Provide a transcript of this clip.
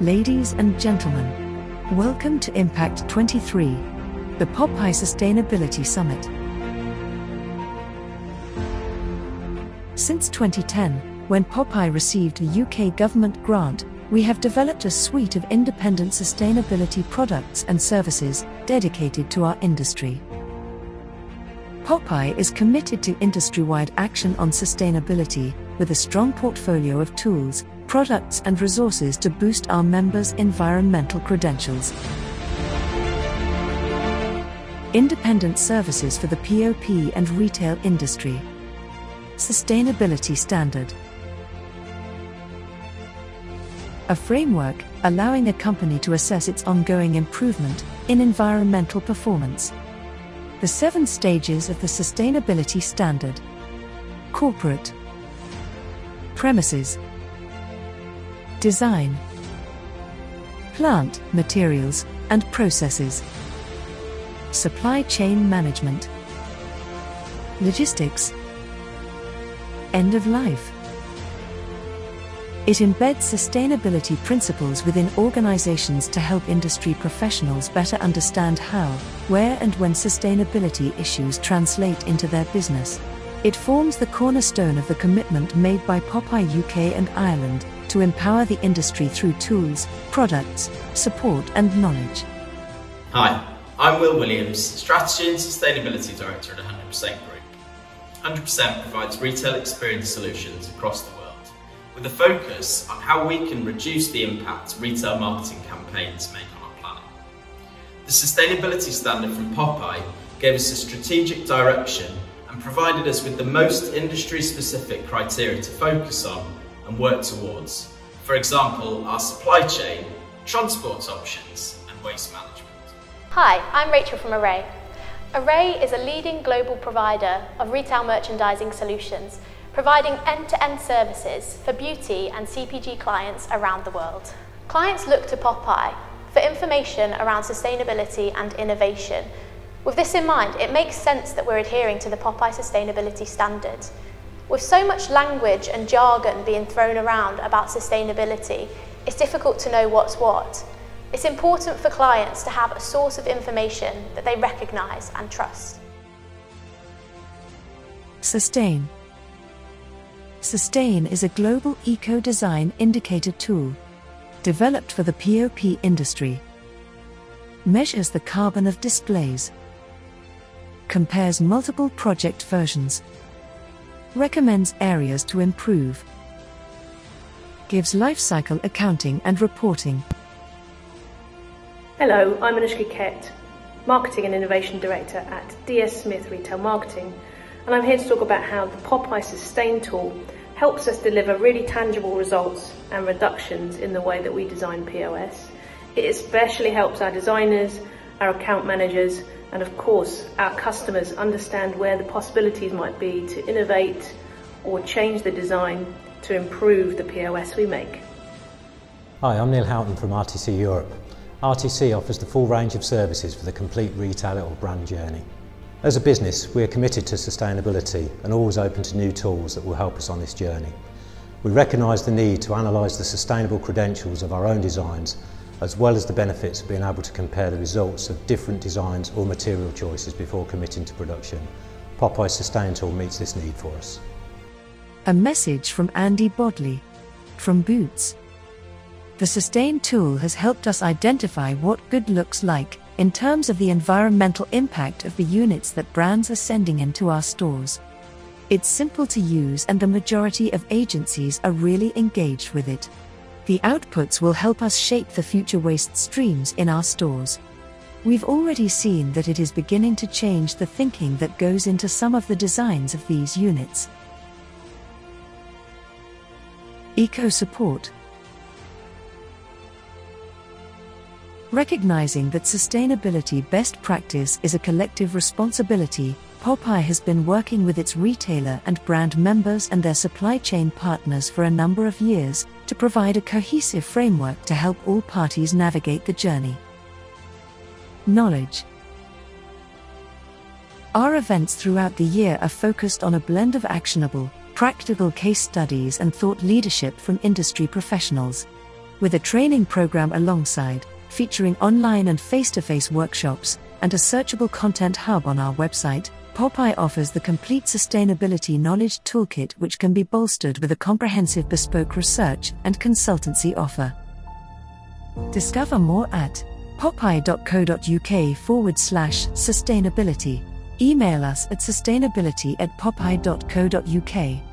Ladies and gentlemen, welcome to Impact 23, the POPAI Sustainability Summit. Since 2010, when POPAI received a UK government grant, we have developed a suite of independent sustainability products and services dedicated to our industry. POPAI is committed to industry wide action on sustainability, with a strong portfolio of tools, products, and resources to boost our members' environmental credentials. Independent services for the POP and retail industry. Sustainability Standard. A framework allowing a company to assess its ongoing improvement in environmental performance the seven stages of the sustainability standard. Corporate, premises, design, plant, materials, and processes, supply chain management, logistics, end of life. It embeds sustainability principles within organizations to help industry professionals better understand how, where, and when sustainability issues translate into their business. It forms the cornerstone of the commitment made by POPAI UK and Ireland to empower the industry through tools, products, support, and knowledge. Hi, I'm Will Williams, Strategy and Sustainability Director at 100% Group. 100% provides retail experience solutions across the world with a focus on how we can reduce the impact retail marketing campaigns make on our planet. The sustainability standard from POPAI gave us a strategic direction and provided us with the most industry specific criteria to focus on and work towards. For example, our supply chain, transport options, and waste management. Hi, I'm Rachel from Array. Array is a leading global provider of retail merchandising solutions providing end-to-end services for beauty and CPG clients around the world. Clients look to POPAI for information around sustainability and innovation. With this in mind, it makes sense that we're adhering to the POPAI sustainability standards. With so much language and jargon being thrown around about sustainability, it's difficult to know what's what. It's important for clients to have a source of information that they recognise and trust. Sustain Sustain is a global eco design indicator tool developed for the POP industry. Measures the carbon of displays, compares multiple project versions, recommends areas to improve, gives lifecycle accounting and reporting. Hello, I'm Anushka Kett, Marketing and Innovation Director at DS Smith Retail Marketing and I'm here to talk about how the POPAI Sustain tool helps us deliver really tangible results and reductions in the way that we design POS. It especially helps our designers, our account managers, and of course our customers understand where the possibilities might be to innovate or change the design to improve the POS we make. Hi, I'm Neil Houghton from RTC Europe. RTC offers the full range of services for the complete retailer or brand journey. As a business, we are committed to sustainability and always open to new tools that will help us on this journey. We recognise the need to analyse the sustainable credentials of our own designs, as well as the benefits of being able to compare the results of different designs or material choices before committing to production. POPAI Sustain Tool meets this need for us. A message from Andy Bodley. From Boots. The Sustain tool has helped us identify what good looks like in terms of the environmental impact of the units that brands are sending into our stores. It's simple to use and the majority of agencies are really engaged with it. The outputs will help us shape the future waste streams in our stores. We've already seen that it is beginning to change the thinking that goes into some of the designs of these units. Eco support Recognizing that sustainability best practice is a collective responsibility, POPAI has been working with its retailer and brand members and their supply chain partners for a number of years to provide a cohesive framework to help all parties navigate the journey. Knowledge Our events throughout the year are focused on a blend of actionable, practical case studies and thought leadership from industry professionals. With a training program alongside, featuring online and face to face workshops, and a searchable content hub on our website, POPAI offers the complete sustainability knowledge toolkit which can be bolstered with a comprehensive bespoke research and consultancy offer. Discover more at popai.co.uk forward slash sustainability. Email us at sustainability at popai.co.uk.